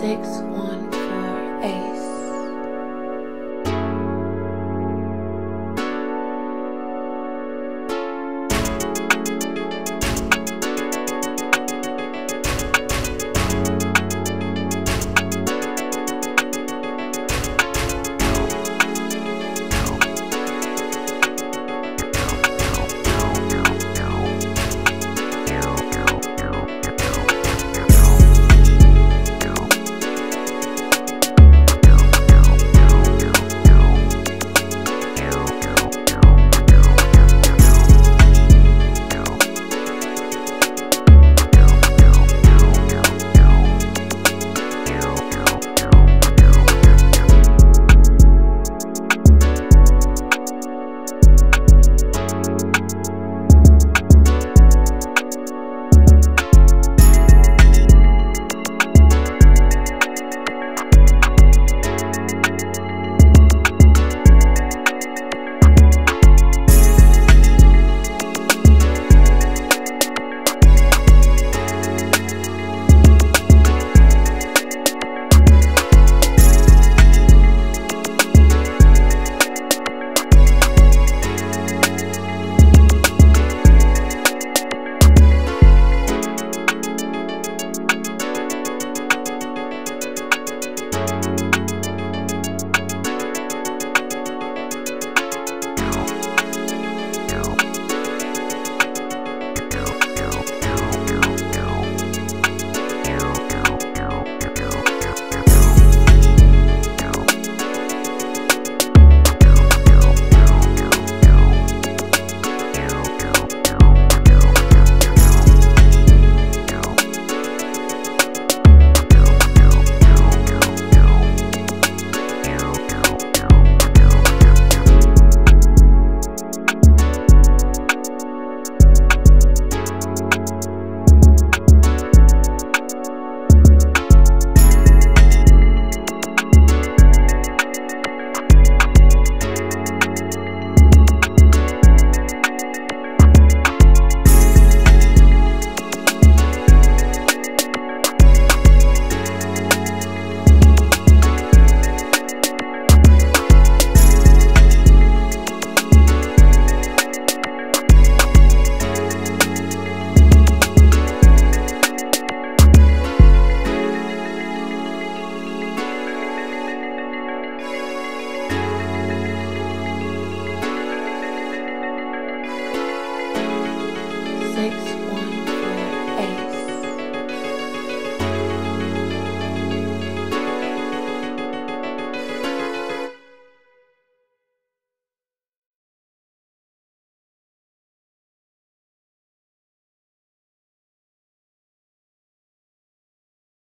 six one.